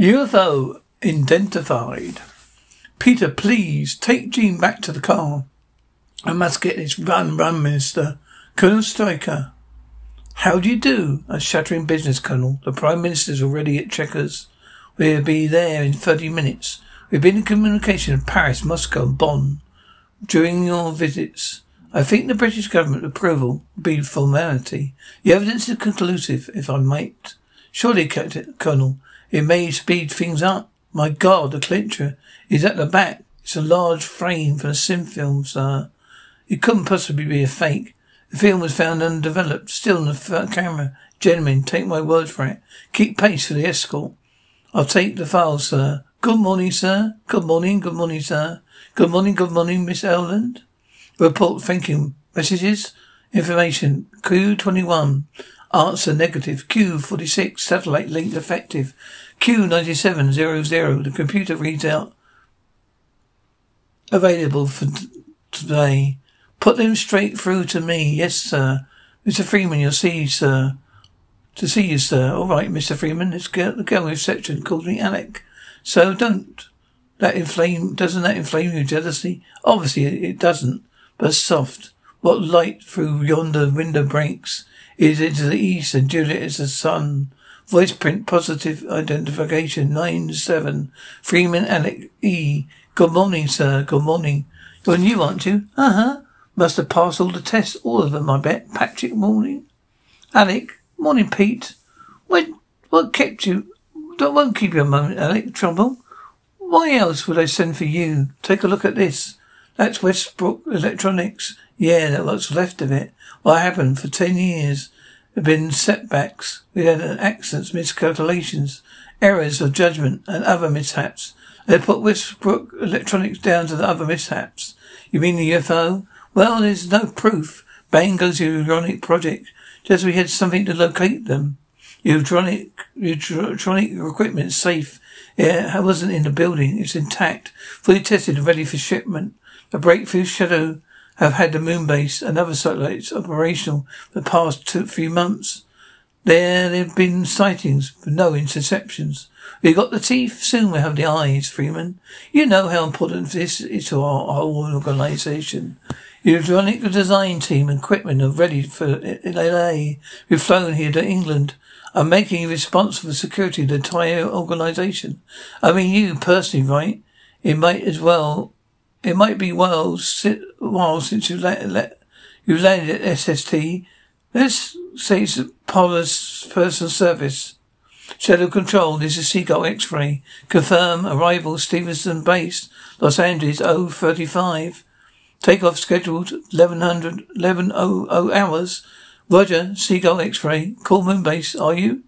UFO identified. Peter, please take Jean back to the car. I must get this run, run, Minister. Colonel Straker. How do you do? A shattering business, Colonel. The Prime Minister's already at Chequers. We'll be there in 30 minutes. We've been in communication with Paris, Moscow, and Bonn during your visits. I think the British government approval will be formality. The evidence is conclusive, if I might. Surely, Colonel, it may speed things up. My God, the clincher is at the back. It's a large frame for a sim film, sir. It couldn't possibly be a fake. The film was found undeveloped, still in the camera. Gentlemen, take my word for it. Keep pace for the escort. I'll take the file, sir. Good morning, sir. Good morning, good morning, sir. Good morning, good morning, Miss Ealand. Report, thank you. Messages? Information. Q21. Answer negative. Q46. Satellite link effective. Q9700. The computer reads out. Available for today. Put them straight through to me. Yes, sir. Mr. Freeman, you'll see, sir. To see you, sir. All right, Mr. Freeman. Let's get the girl reception called me Alec. So don't that inflame, doesn't that inflame your jealousy? Obviously it doesn't, but soft. What light through yonder window breaks is into the east and Juliet is the sun. Voice print positive identification nine seven. Freeman Alec E. Good morning, sir. Good morning. You're new, aren't you? Uh huh. Must have passed all the tests, all of them, I bet. Patrick, morning. Alec, morning, Pete. What, what kept you? That won't keep you a moment, Alec. Trouble? Why else would I send for you? Take a look at this. That's Westbrook Electronics. Yeah, that's what's left of it. What happened for ten years? There have been setbacks. We had accidents, miscalculations, errors of judgment, and other mishaps. They put Westbrook Electronics down to the other mishaps. You mean the UFO? Well, there's no proof. Bang goes the Utronic project. Just we had something to locate them. Electronic equipment safe. Yeah, I wasn't in the building. It's intact, fully tested and ready for shipment. The breakthrough SHADO have had the moon base and other satellites operational for the past two, few months. There have been sightings, but no interceptions. We've got the teeth, soon we'll have the eyes, Freeman. You know how important this is to our whole organization. Your electronic design team and equipment are ready for LA. We've flown here to England are making you responsible for security of the entire organization. I mean you personally, right? It might as well, it might be while since you let, let, you landed at SST. Let's say it's Paula's personal service. SHADO Control, this is Seagull X-Ray. Confirm arrival Stevenson Base, Los Angeles 035. Takeoff scheduled 1100, 1100 hours. Roger, Seagull X-ray. Call moon base, are you?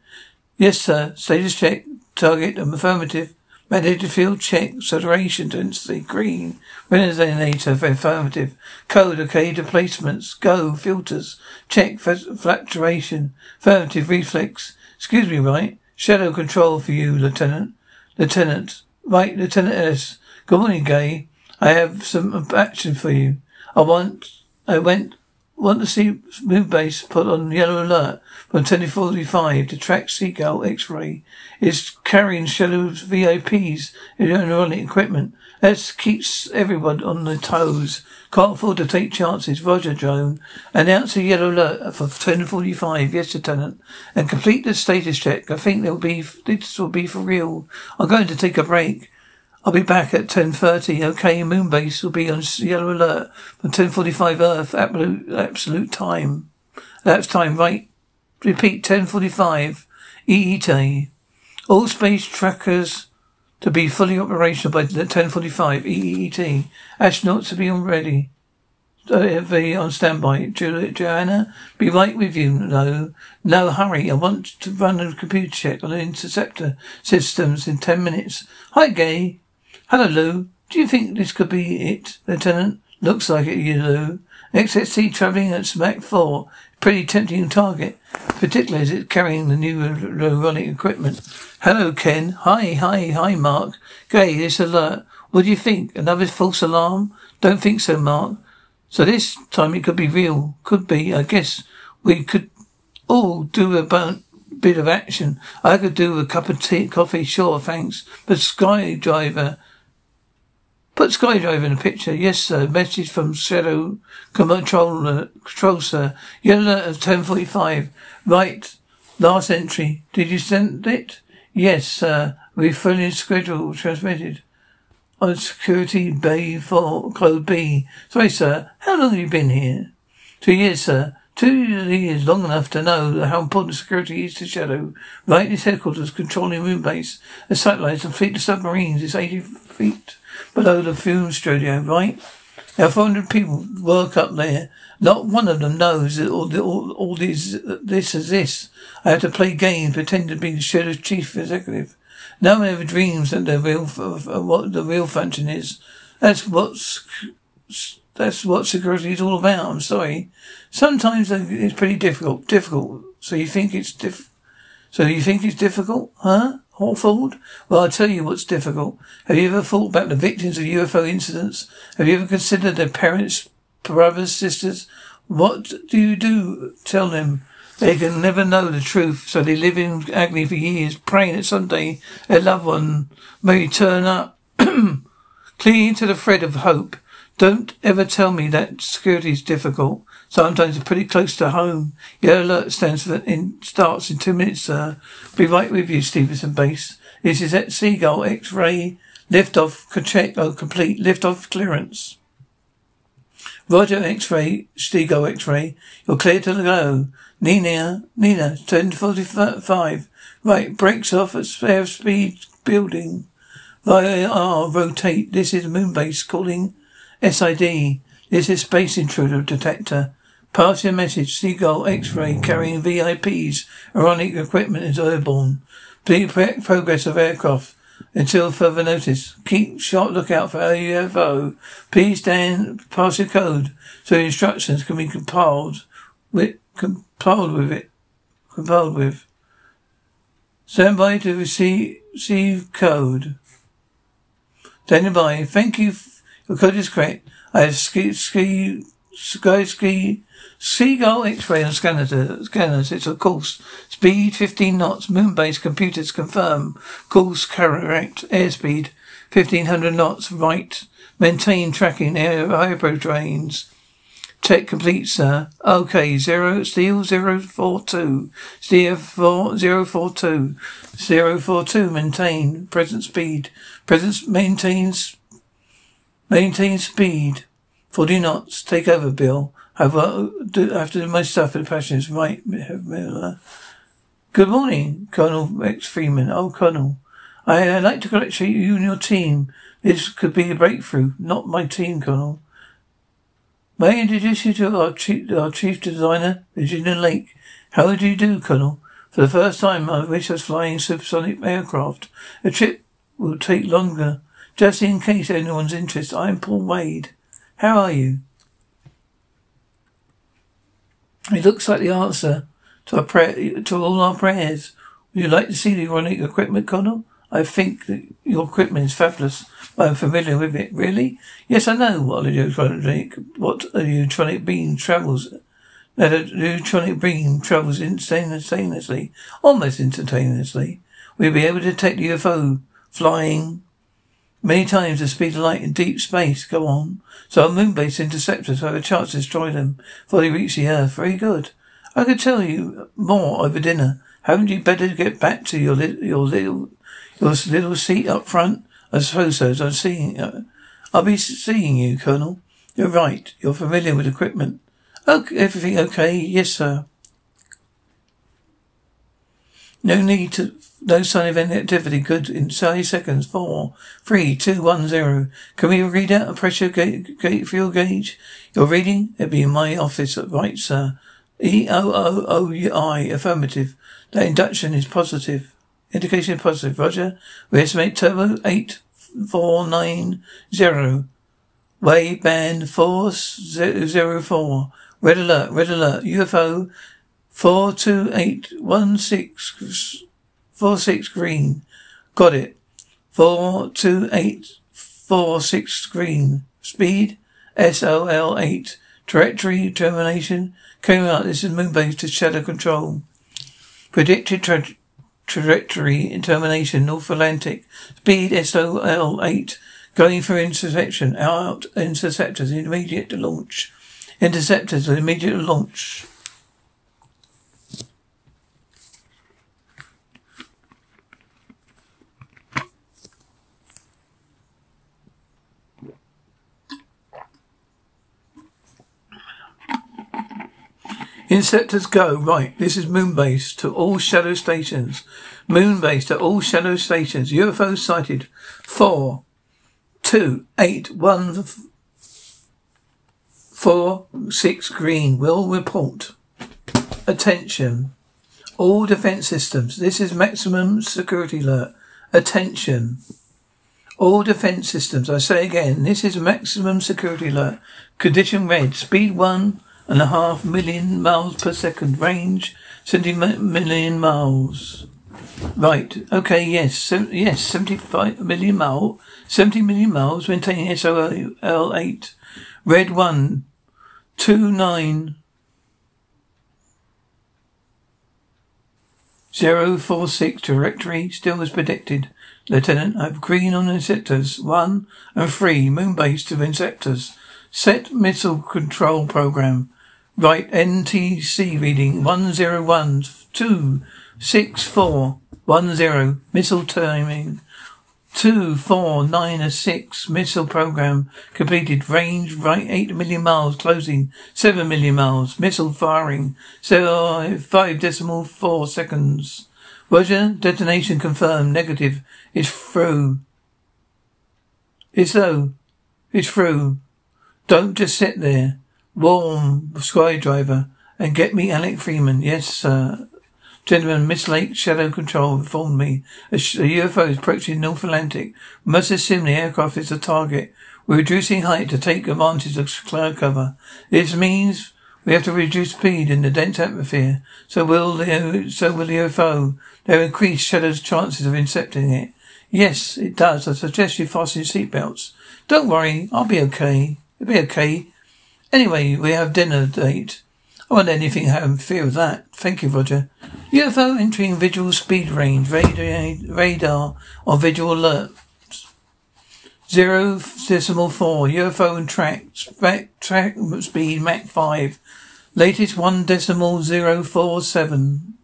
Yes, sir. Status check. Target, and affirmative. Magnetic field check. Saturation density, green. Resonator, affirmative. Code, okay. Displacements, go. Filters, check. Fluctuation, affirmative. Reflex. Excuse me, right? SHADO control for you, Lieutenant. Lieutenant. Right, Lieutenant Ellis. Good morning, Gay. I have some action for you. I want, I went Want to see Moon Base put on yellow alert from 1045 to track Seagull X-ray is carrying SHADO's VIPs in utronic equipment. Let's everyone on their toes. Can't afford to take chances. Roger, drone. Announce a yellow alert for 1045. Yes, Lieutenant. And complete the status check. I think there'll be, this will be for real. I'm going to take a break. I'll be back at 10.30. Okay, Moonbase will be on yellow alert from 10.45 Earth, absolute, absolute time. That's time, right? Repeat, 10.45 EET. All space trackers to be fully operational by 10.45 EET. Astronauts to be on ready. Uh, be on standby. Joanna, be right with you. No, no hurry. I want to run a computer check on the interceptor systems in ten minutes. Hi, Gay. Hello, Lou. Do you think this could be it, Lieutenant? Looks like it, you, Lou. XST travelling at Mach 4. Pretty tempting target, particularly as it's carrying the new utronic equipment. Hello, Ken. Hi, hi, hi, Mark. Gay, this alert. What do you think? Another false alarm? Don't think so, Mark. So this time it could be real. Could be. I guess we could all do a bit of action. I could do a cup of tea, coffee, sure, thanks. But Skydiver, put Skydiver in the picture. Yes, sir. Message from SHADO Control, uh, control sir. Yellow of 1045. Right. Last entry. Did you send it? Yes, sir. We fully schedule transmitted. On security bay for code B. Sorry, sir. How long have you been here? Two years, sir. Two years long enough to know how important security is to SHADO. Right its headquarters, controlling moon base, the satellites and fleet of submarines is 80 feet below the film studio, right? Now, 400 people work up there. Not one of them knows that all, all, all this is this. I have to play games, pretend to be the Shadow's chief executive. No one ever dreams that the real, what the real function is. That's what's, that's what security is all about. I'm sorry. Sometimes it's pretty difficult. Difficult. So you think it's diff, so you think it's difficult? Huh? Hawthorne? Well, I'll tell you what's difficult. Have you ever thought about the victims of UFO incidents? Have you ever considered their parents, brothers, sisters? What do you do? Tell them they can never know the truth, so they live in agony for years, praying that someday their loved one may turn up. Clinging to the thread of hope. Don't ever tell me that security is difficult. Sometimes it's pretty close to home. Your alert stands for in starts in two minutes, sir. Be right with you, Stevenson Base. This is at Seagull X-ray liftoff check oh complete liftoff clearance. Roger X-ray, Seagull X-ray. You're clear to go. Nina, Nina, 1045. Right, brakes off at spare speed building. Via R, rotate. This is Moonbase calling SID. This is Space Intruder Detector. Pass your message. Seagull X-ray carrying VIPs. Utronic equipment is airborne. Please progress of aircraft until further notice. Keep sharp lookout for UFO. Please stand pass your code so instructions can be compiled with compiled with it. Compiled with. Stand by to receive, receive code. Standing by. Thank you. Your code is correct. I have ski, ski, sky ski, Seagull X-ray and scanner, uh, scanners. It's a course. Speed 15 knots. Moon-based computers confirm. Course correct. Airspeed 1500 knots. Right. Maintain tracking air hyperdrones. Check complete, sir. Okay, zero, steel zero four two. Steel four zero four two. Zero four two, maintain. Present speed. Present maintains, maintain speed. Forty knots. Take over, Bill. I've, uh, do, I have to do my stuff for the passengers. Right. Good morning, Colonel X Freeman. Oh, Colonel. I, I'd like to congratulate you and your team. This could be a breakthrough. Not my team, Colonel. May I introduce you to our chief, our chief designer, Virginia Lake. How do you do, Colonel? For the first time, I wish I was flying supersonic aircraft. A trip will take longer. Just in case anyone's interested, I'm Paul Wade. How are you? It looks like the answer to our prayer, to all our prayers. Would you like to see the utronic equipment, Colonel? I think that your equipment is fabulous. I'm familiar with it. Really? Yes, I know what a neutronic, what a neutronic beam travels. That a neutronic beam travels instantaneously, almost instantaneously. We'll be able to detect the UFO flying many times the speed of light in deep space. Go on. So our moon-based interceptors have a chance to destroy them before they reach the Earth. Very good. I could tell you more over dinner. Haven't you better get back to your li- your little your little seat up front? I suppose so. I'm seeing. Uh, I'll be seeing you, Colonel. You're right. You're familiar with equipment. Okay, everything okay? Yes, sir. No need to, no sign of any activity. Good in 30 seconds. Four, three, two, one, zero. Can we read out a pressure gauge, gauge fuel gauge? You're reading? It'll be in my office. At right, sir. E O O O I. Affirmative. That induction is positive. Indication positive. Roger. We estimate turbo eight four nine zero. Wave band four zero four. Red alert. Red alert. UFO Four two eight one six four six green. Got it. Four two eight four six green. Speed SOL eight. Trajectory termination. Came out. This is moon base to SHADO control. Predicted tra- trajectory termination North Atlantic. Speed SOL 8. Going for interception. Out interceptors immediate launch. Interceptors immediate launch. Interceptors go. Right, this is Moonbase to all SHADO stations. Moonbase to all SHADO stations. UFO sighted. Four, two, eight, one, four, six, green. Will report. Attention. All defense systems. This is maximum security alert. Attention. All defense systems. I say again, this is maximum security alert. Condition red. Speed one and a half million miles per second. Range 70 million miles. Right. Okay. Yes. So, yes. 75 million miles. 70 million miles. Maintaining SOL 8. Red 1. 2 9. 046 directory still as predicted. Lieutenant, I have green on interceptors. One and three. Moonbase to interceptors. Set missile control program. Right, NTC reading 101264110. Missile timing 2496. Missile program completed. Range right 8 million miles. Closing 7 million miles. Missile firing 5 decimal 4 seconds. Roger, detonation confirmed. Negative. It's through. It's so. It's through. Don't just sit there. Warm Skydiver and get me Alec Freeman. Yes, sir. Gentlemen, Miss Lake SHADO Control informed me a, UFO is approaching North Atlantic. We must assume the aircraft is a target. We're reducing height to take advantage of cloud cover. This means we have to reduce speed in the dense atmosphere. So will the so will the UFO. There will increase SHADO's chances of intercepting it. Yes, it does. I suggest you fasten your seatbelts. Don't worry, I'll be okay. It'll be okay. Anyway, we have dinner date. I won't anything happen fear of that. Thank you, Roger. UFO entering visual speed range. Radar, radar or visual alert. Zero decimal four. UFO and track. Track, track speed Mach 5. Latest one decimal zero four seven.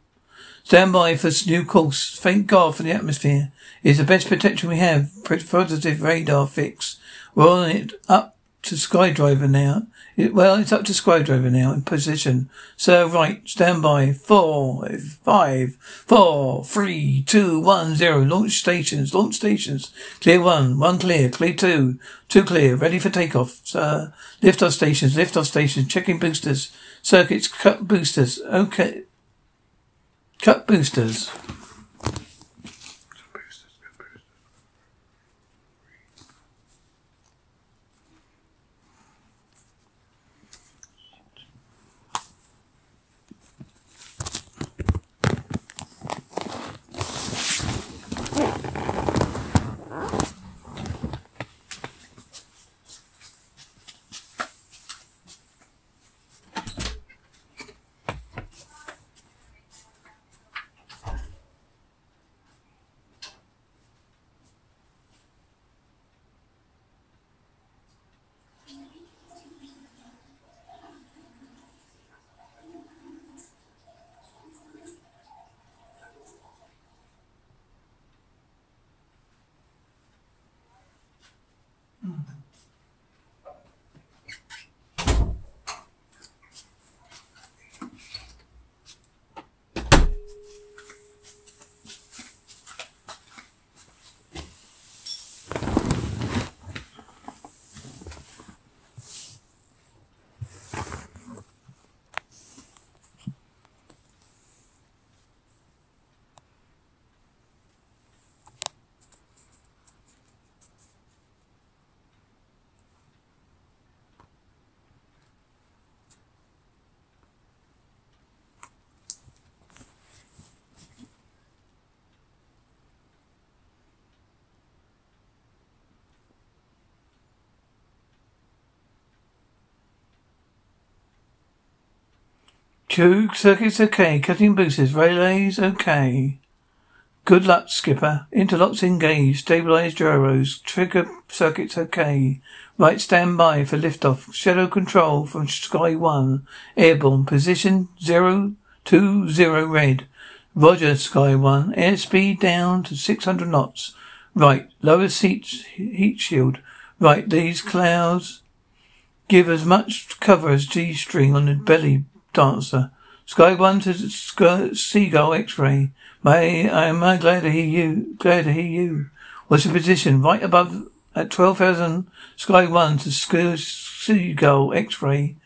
Stand by for new course. Thank God for the atmosphere. It's the best protection we have. Positive radar fix. We're on it up to Skydiver now. It, well, it's up to Skydiver now in position. So right, stand by. Four, five, four, three, two, one, zero. Launch stations, launch stations. Clear one, one clear, clear two, two clear, ready for takeoff. Sir, lift off stations, lift off stations, checking boosters, circuits, cut boosters. Okay. Cut boosters. Two circuits okay. Cutting boosters. Relays okay. Good luck, Skipper. Interlocks engaged. Stabilized gyros. Trigger circuits okay. Right, stand by for liftoff. SHADO control from Sky 1. Airborne. Position 020 red. Roger, Sky 1. Airspeed down to 600 knots. Right. Lower seats, heat shield. Right. These clouds give as much cover as G-string on the belly dancer. Sky 1 to Seagull X-ray. May I am glad to hear you. Glad to hear you. What's the position? Right above at twelve thousand. Sky one to Seagull X-ray.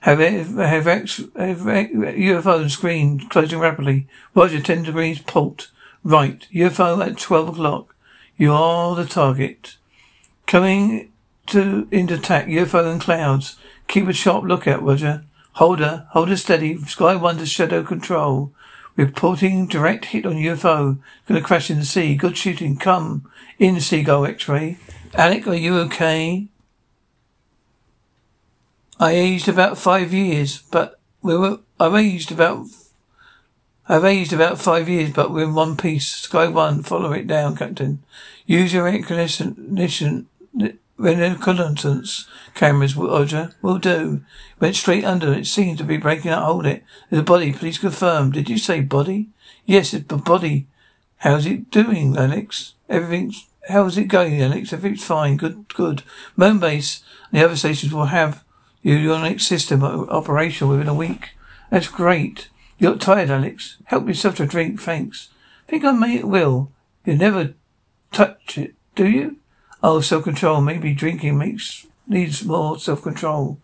Have have X have UFO screen closing rapidly. Roger, ten degrees port. Right. UFO at twelve o'clock. You are the target. Coming to into attack. UFO and clouds. Keep a sharp lookout, Roger. Hold her. Hold her steady. Sky one to SHADO control. Reporting direct hit on UFO. Gonna crash in the sea. Good shooting. Come in, Seagull X-ray. Alec, are you okay? I aged about five years, but we were. I've aged about. I've aged about five years, but we're in one piece. Sky one, follow it down, Captain. Use your recognition reconnaissance cameras, Roger. Will do. Went straight under. It seemed to be breaking up. Hold it. There's a body. Please confirm. Did you say body? Yes, it's a body. How's it doing, Alex? Everything's, how's it going, Alex? Everything's fine. Good, good. Moon base and the other stations will have your next system operational within a week. That's great. You look tired, Alex. Help yourself to a drink, thanks. Think I may it will. You never touch it, do you? Oh, self-control. Maybe drinking makes needs more self-control.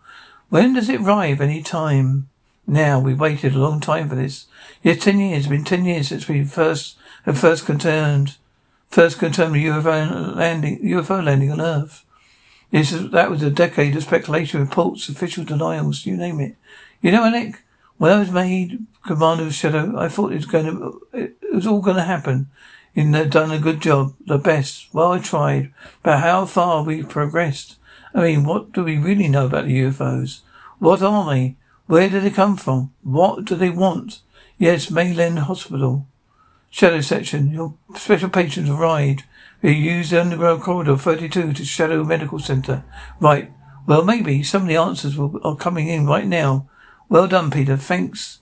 When does it arrive? Any time. Now, we waited a long time for this. Yes, ten years. It's been ten years since we first have first confirmed, first confirmed the UFO landing, UFO landing on Earth. Yes, that was a decade of speculation, reports, official denials, you name it. You know, Alec, when I was made commander of SHADO, I thought it was going to, it was all going to happen. You've done a good job, the best. Well, I tried, but how far we progressed. I mean, what do we really know about the UFOs? What are they? Where do they come from? What do they want? Yes, Mayland Hospital. SHADO section. Your special patrons arrived. We use the underground corridor 32 to SHADO Medical Center. Right. Well, maybe some of the answers will, are coming in right now. Well done, Peter. Thanks.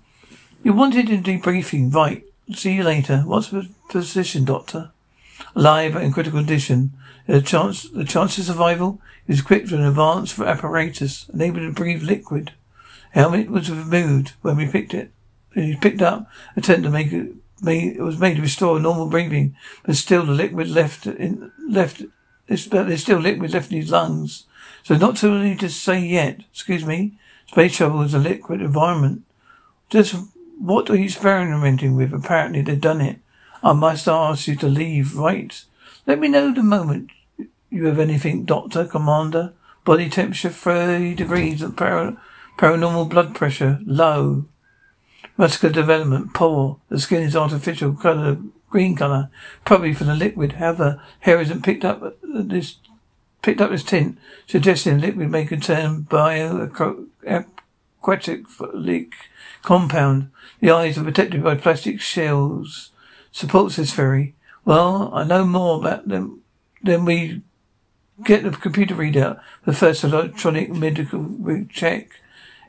You wanted a debriefing. Right. See you later. What's the position, Doctor? Alive but in critical condition. The chance, the chance of survival is equipped with an advanced apparatus, unable to breathe liquid. Helmet was removed when we picked it. When he picked up, attempt to make it, made, it was made to restore normal breathing, but still the liquid left in, left, there's still liquid left in his lungs. So not too early to say yet. Excuse me. Space travel is a liquid environment. Just what are you experimenting with? Apparently they've done it. I must ask you to leave, right? Let me know the moment you have anything, Doctor, Commander. Body temperature 30 degrees, par- paranormal blood pressure low. Muscular development poor. The skin is artificial color, green color, probably from the liquid. However, hair isn't picked up uh, this picked up this tint, suggesting liquid may contain bioaquatic leak compound. The eyes are protected by plastic shells. Supports this theory. Well, I know more about them than we get the computer readout. The first electronic medical check.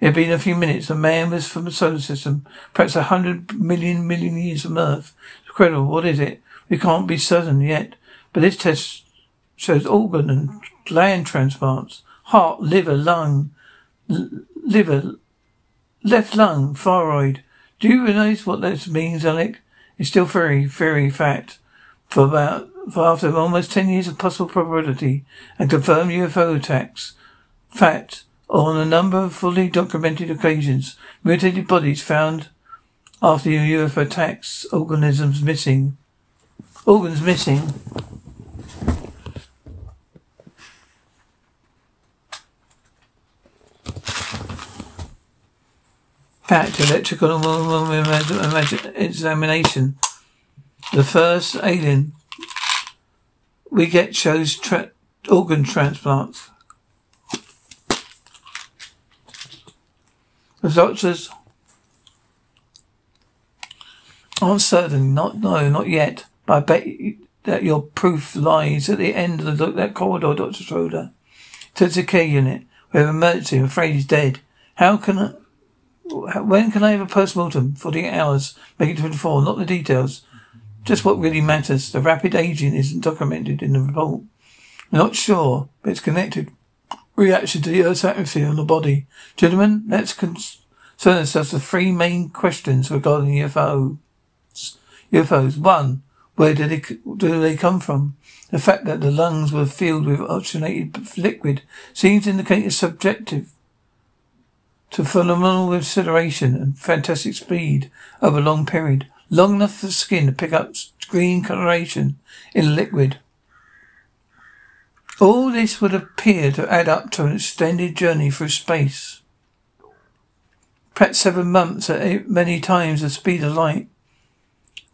It had been a few minutes. A man was from the solar system, perhaps a hundred million million years from Earth. It's Incredible. What is it? We can't be certain yet. But this test shows organ and gland transplants. Heart, liver, lung, liver, Left lung, thyroid. Do you realize what this means, Alec? It's still very, very fat. For about, for after almost 10 years of possible probability and confirmed UFO attacks. fat, on a number of fully documented occasions, mutated bodies found after UFO attacks, organisms missing. Organs missing. Fact, electrical examination. The first alien we get shows tra- organ transplants. The doctors I'm certain, not, no, not yet. But I bet that your proof lies at the end of the, that corridor, Dr. Schroeder. To the care unit. We have emergency. I'm afraid he's dead. How can I, when can I have a post-mortem? 48 hours. Make it 24. Not the details. Just what really matters. The rapid aging isn't documented in the report. I'm not sure, but it's connected. Reaction to the Earth's atmosphere on the body. Gentlemen, let's concern ourselves with three main questions regarding UFOs. UFOs. One, where did they, do they come from? The fact that the lungs were filled with oxygenated liquid seems to indicate a subjective to phenomenal acceleration and fantastic speed over a long period, long enough for the skin to pick up green coloration in liquid. All this would appear to add up to an extended journey through space. Perhaps seven months at many times the speed of light.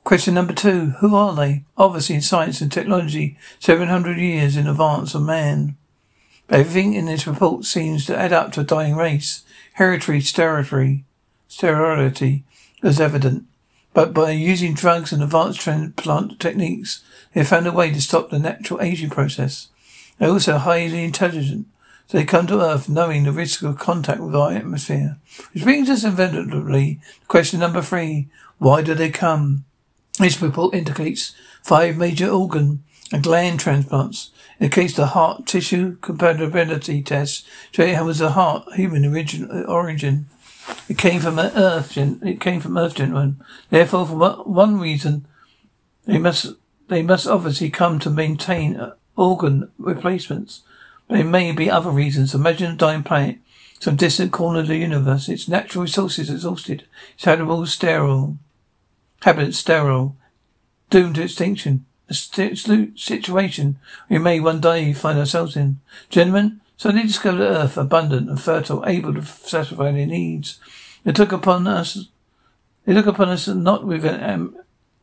Question number two. Who are they? Obviously in science and technology, 700 years in advance of man. Everything in this report seems to add up to a dying race. Hereditary sterility, sterility is evident. But by using drugs and advanced transplant techniques, they found a way to stop the natural aging process. They're also highly intelligent. So they come to Earth knowing the risk of contact with our atmosphere. Which brings us inevitably to question number three. Why do they come? This report indicates five major organ and gland transplants. In the case of the heart tissue compatibility test, showing it was a heart human origin, origin. It came from Earth. It came from Earth, gentlemen. Therefore, for one reason, they must they must obviously come to maintain uh, organ replacements. But there may be other reasons. Imagine a dying planet, some distant corner of the universe, its natural resources exhausted, its habitable sterile, habitat sterile, doomed to extinction. A situation we may one day find ourselves in. Gentlemen, so they discovered Earth abundant and fertile, able to satisfy their needs. They took upon us, they look upon us not with an um,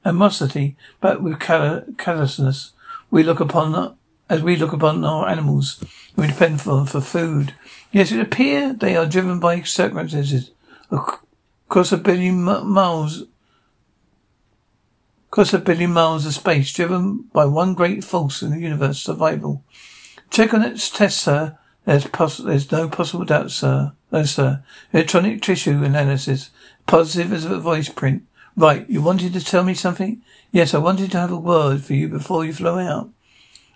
animosity, but with callousness. We look upon as we look upon our animals we depend on for food. Yes, it appears they are driven by circumstances. Across a billion miles, across a billion miles of space, driven by one great force in the universe, survival. Check on its test, sir. There's poss- there's no possible doubt, sir. No, sir. Electronic tissue analysis. Positive as a voice print. Right, you wanted to tell me something? Yes, I wanted to have a word for you before you flew out.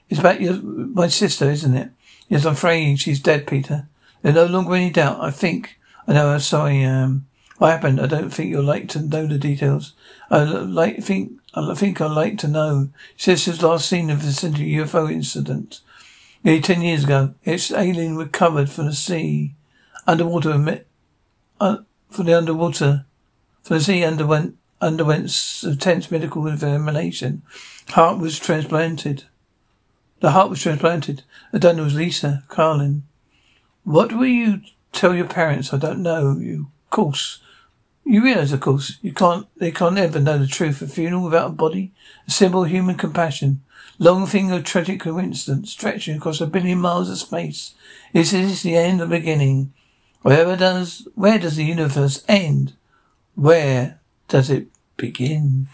It's about your, my sister, isn't it? Yes, I'm afraid she's dead, Peter. There's no longer any doubt. I think, I know how sorry I am. What happened? I don't think you'll like to know the details. I like, think, I think I'd like to know. Sister's last seen of the vicinity UFO incident. Nearly ten years ago, its alien recovered from the sea, underwater, uh, from the underwater, from the sea underwent, underwent intense medical examination. Heart was transplanted. The heart was transplanted. The donor was Lisa Carlin. What will you tell your parents? I don't know. You, of course. You realize, of course, you can't, they can't ever know the truth. Of funeral without a body, a symbol of human compassion. Long thing of tragic coincidence, stretching across a billion miles of space. Is This the end of the beginning. Wherever does, where does the universe end? Where does it begin?